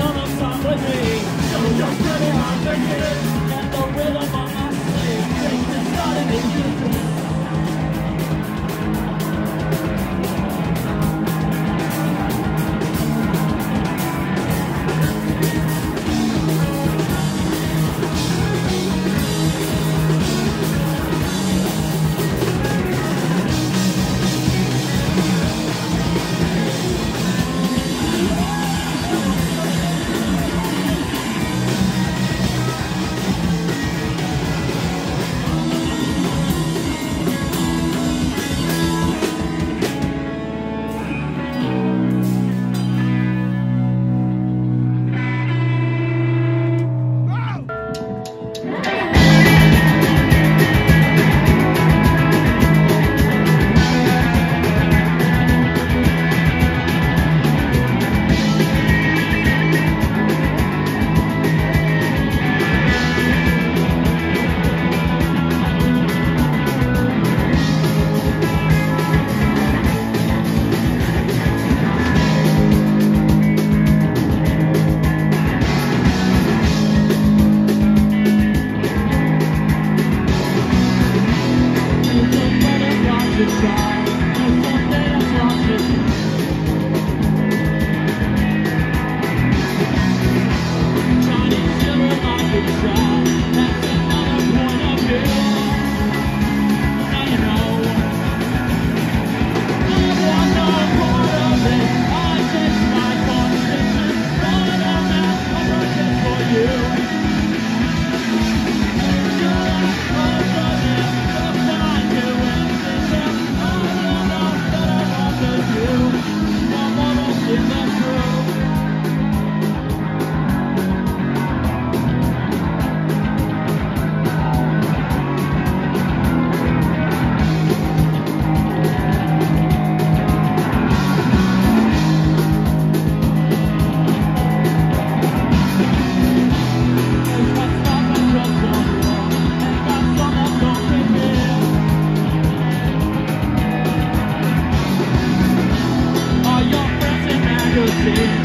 on a stop with me. So just get it, I'm thinking, and the rhythm Yeah.